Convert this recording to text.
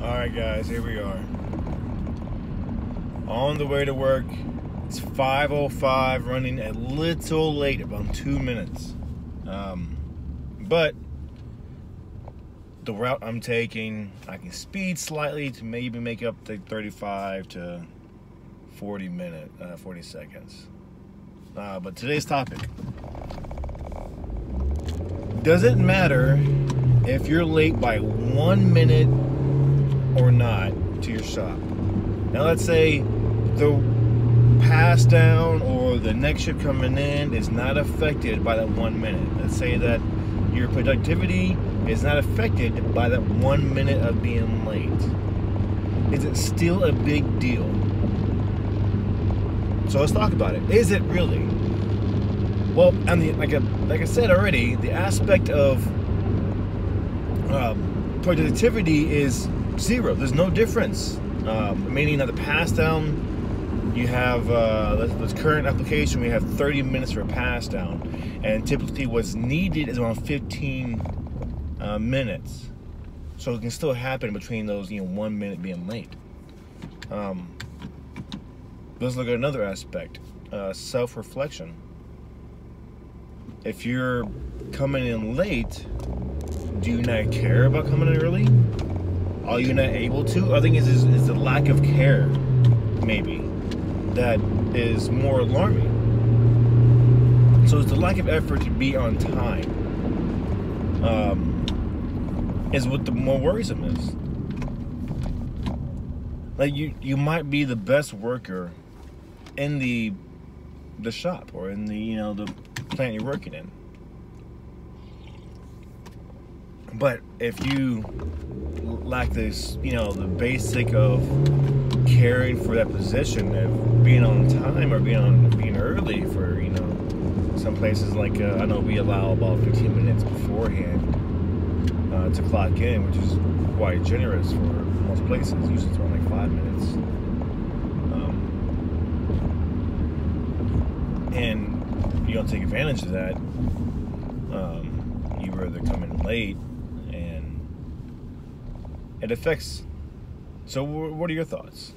All right, guys, here we are. On the way to work. It's 5:05, running a little late, about two minutes. Um, but the route I'm taking, I can speed slightly to maybe make up the 35 to 40 minute, uh, 40 seconds. Uh, but today's topic: Does it matter if you're late by one minute or not to your shop? Now, let's say the pass down or the next ship coming in is not affected by that one minute. Let's say that your productivity is not affected by that one minute of being late. Is it still a big deal? So let's talk about it. Is it really? Well, and the, like I, like I said already, the aspect of um, productivity is zero. There's no difference. Um, meaning that the pass down you have uh, this, current application we have 30 minutes for a pass down. And typically what's needed is around 15 uh, minutes. So it can still happen between those you know one minute being late. Um, let's look at another aspect uh, self-reflection. If you're coming in late do you not care about coming in early are you not able to i think it's, it's the lack of care maybe that is more alarming. So it's the lack of effort to be on time um, is what the more worrisome is. Like you, you might be the best worker in the the shop or in the you know the plant you're working in. But if you lack this, you know, the basic of caring for that position of being on time or being on being early for you know some places like uh, I know we allow about 15 minutes beforehand uh, to clock in, which is quite generous for most places. Usually it's around like five minutes. Um, and you don't take advantage of that. Um, you rather come in late, it affects. So, what are your thoughts?